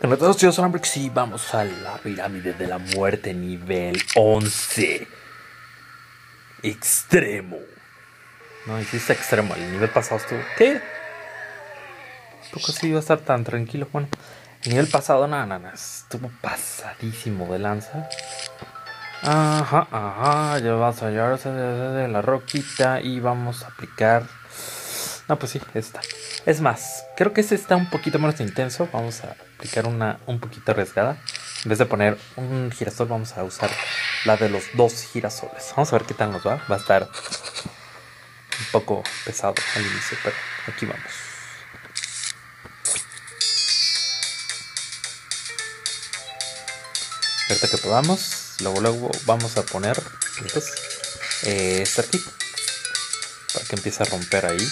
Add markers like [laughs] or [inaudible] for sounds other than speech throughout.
Con todos yo soy sí, vamos a la pirámide de la muerte nivel 11. Extremo. No, hiciste extremo. El nivel pasado estuvo. ¿Qué? Poco sí iba a estar tan tranquilo. Bueno, el nivel pasado, nada, nada, estuvo pasadísimo de lanza. Ajá, ajá, ya vas a llevarse de la roquita y vamos a aplicar. No, pues sí, esta. Es más, creo que este está un poquito menos intenso. Vamos a aplicar una un poquito arriesgada. En vez de poner un girasol, vamos a usar la de los dos girasoles. Vamos a ver qué tal nos va. Va a estar un poco pesado al inicio, pero aquí vamos. Ahorita que podamos, luego, luego vamos a poner eh, este aquí para que empiece a romper ahí.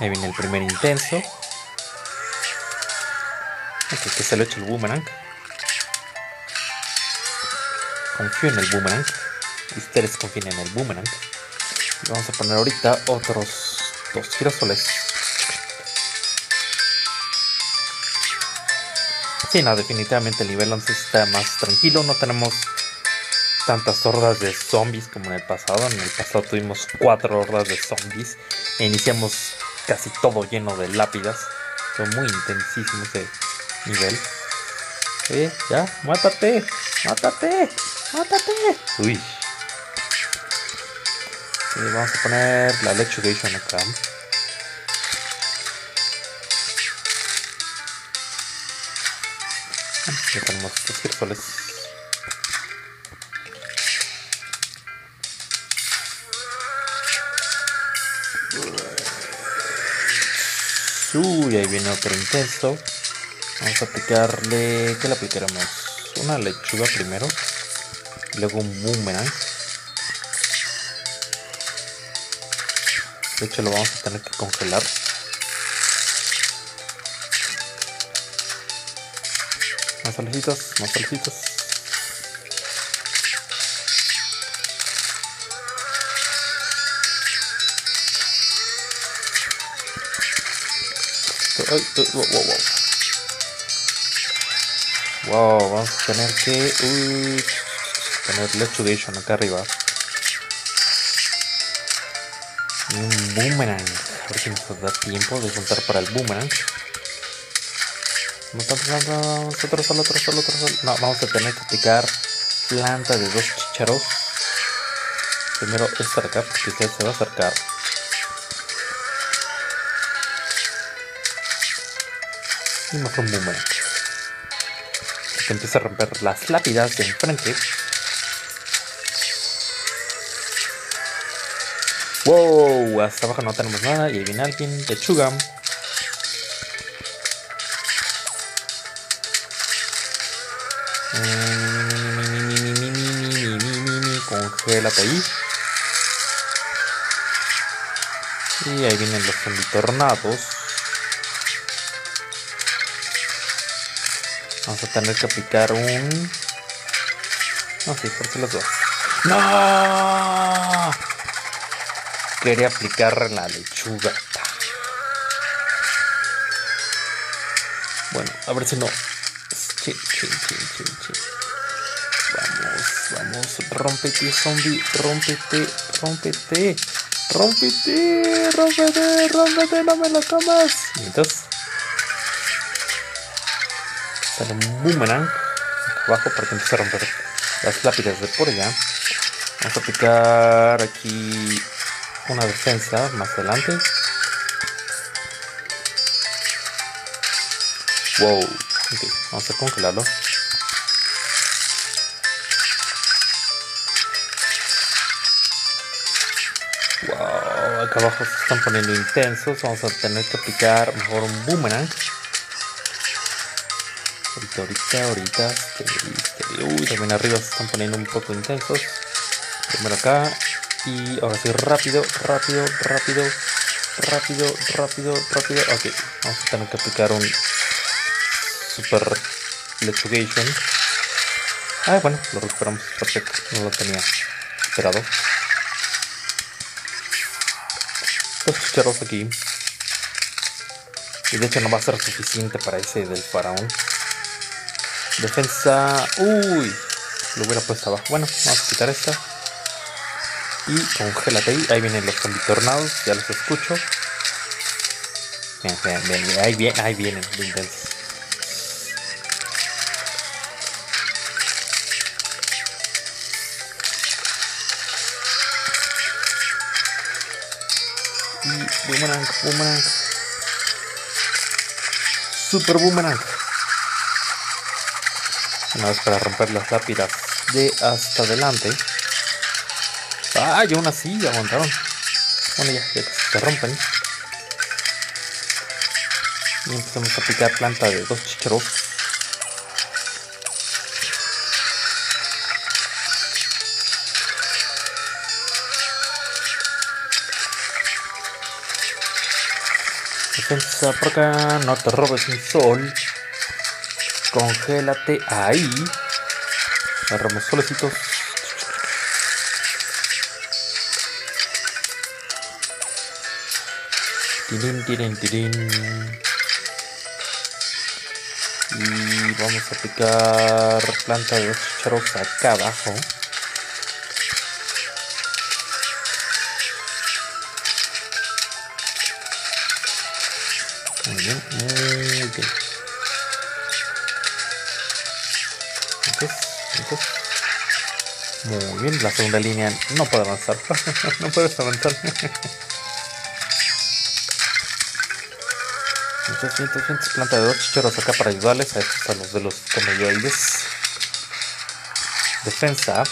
Ahí viene el primer intenso. Ok, que se lo eche el boomerang. Confío en el boomerang. Ustedes confíen en el boomerang. Vamos a poner ahorita otros dos girasoles. Sí, no, definitivamente el nivel 11 está más tranquilo. No tenemos tantas hordas de zombies como en el pasado. En el pasado tuvimos cuatro hordas de zombies. E iniciamos casi todo lleno de lápidas. Fue muy intensísimo ese nivel. Eh, ya, mátate, mátate, mátate. Uy. vamos a poner la Electrocution acá. Ya tenemos estos círculos. Uy, ahí viene otro intenso. Vamos a aplicarle. ¿Qué le aplicaremos? Una lechuga primero. Luego un boomerang. De hecho, lo vamos a tener que congelar. Más solecitos, más wow, vamos a tener que uh, poner Electrogation acá arriba. Y un boomerang. A ver si nos da tiempo de juntar para el boomerang. Pensando otro solo, otro solo, otro. No, vamos a tener que aplicar planta de dos chicharos. Primero esta acá, porque usted se va a acercar. Y mejor un boomerang. Que empieza a romper las lápidas de enfrente. Wow, hasta abajo no tenemos nada. Y ahí viene alguien, lechuga. Congélate ahí. Y ahí vienen los tornados. Vamos a tener que aplicar un... No, sí, porque los dos. ¡No! Quería aplicar la lechuga. Bueno, a ver si no. Vamos, vamos. Rompete, zombie. Rompete, rompete. Rompete, rompete, rompete. No me lo comas. entonces un boomerang abajo para que empiece a romper las lápidas de por allá. Vamos a aplicar aquí una defensa más adelante. Wow, ok, vamos a congelarlo. Wow, acá abajo se están poniendo intensos. Vamos a tener que aplicar mejor un boomerang. Ahorita, ahorita, ahorita. Este, uy, también arriba se están poniendo un poco intensos. Primero acá. Y ahora sí, rápido, rápido, rápido, rápido, rápido, rápido. Ok, vamos a tener que aplicar un super lechugation. Ah, bueno, lo recuperamos. Perfecto, no lo tenía esperado. Dos chicharos aquí. Y de hecho no va a ser suficiente para ese del faraón. Defensa. Uy. Lo hubiera puesto abajo. Bueno, vamos a quitar esta. Y congélate ahí. Ahí vienen los tornados. Ya los escucho. Bien, bien, bien. Ahí, vienen, ahí vienen. Y boomerang, boomerang. Super boomerang. Una vez para romper las lápidas de hasta adelante. Ah, y aún así aguantaron. Bueno, ya, ya se rompen. Y empezamos a picar planta de dos chicharos. Defensa por acá, no te robes mi sol. Congélate ahí. Agarramos solecitos. Tirin, tirin, tirin. Y vamos a picar planta de los chicharos acá abajo. Muy bien, muy bien. Muy bien, la segunda línea no puede avanzar. [laughs] no puedes avanzar. Entonces, entonces, planta de dos chicharos acá para ayudarles a estos a los de los comelloides. Defensa.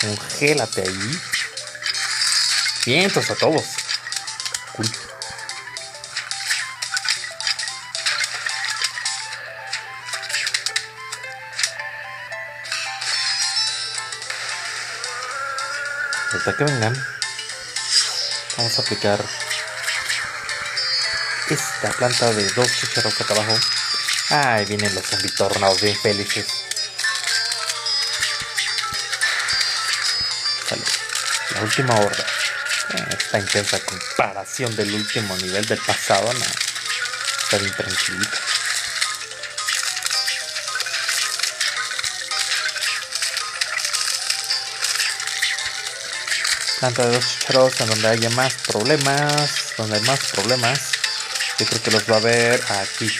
Congélate ahí. Vientos a todos. Hasta que vengan, vamos a aplicar esta planta de dos chicharos acá abajo. Ahí vienen los tornados bien felices. Sale. La última horda. Esta intensa comparación del último nivel del pasado, no. Está bien tranquilita. Planta de dos chicharos en donde haya más problemas. Donde hay más problemas. Yo creo que los va a ver aquí.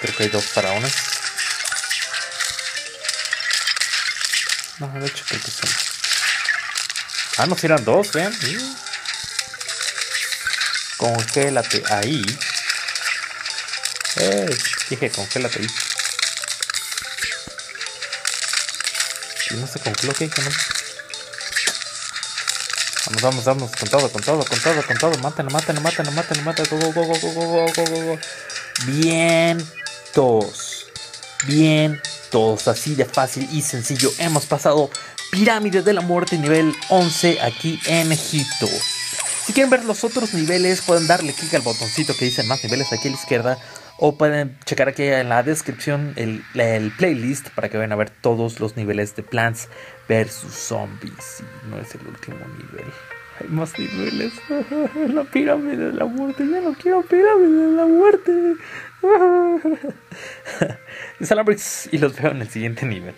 Creo que hay dos faraones. No, de hecho creo que son. Ah, no, si eran dos, vean. Congélate ahí. Eh, dije, congélate. Y no se congeló, ¿qué? no? Vamos, vamos, vamos, con todo, con todo, con todo, con todo. Mátenlo, mátenlo, mátenlo, mátenlo, mátenlo. Go, go, go, go, go, go, go, go. Bien, todos. Bien, todos. Así de fácil y sencillo. Hemos pasado Pirámide de la Muerte nivel 11 aquí en Egipto. Si quieren ver los otros niveles, pueden darle clic al botoncito que dice más niveles aquí a la izquierda. O pueden checar aquí en la descripción el, el, playlist para que vayan a ver todos los niveles de Plants vs Zombies. Y no es el último nivel. Hay más niveles. [laughs] La pirámide de la muerte. Ya no quiero pirámide de la muerte. [laughs] y los veo en el siguiente nivel.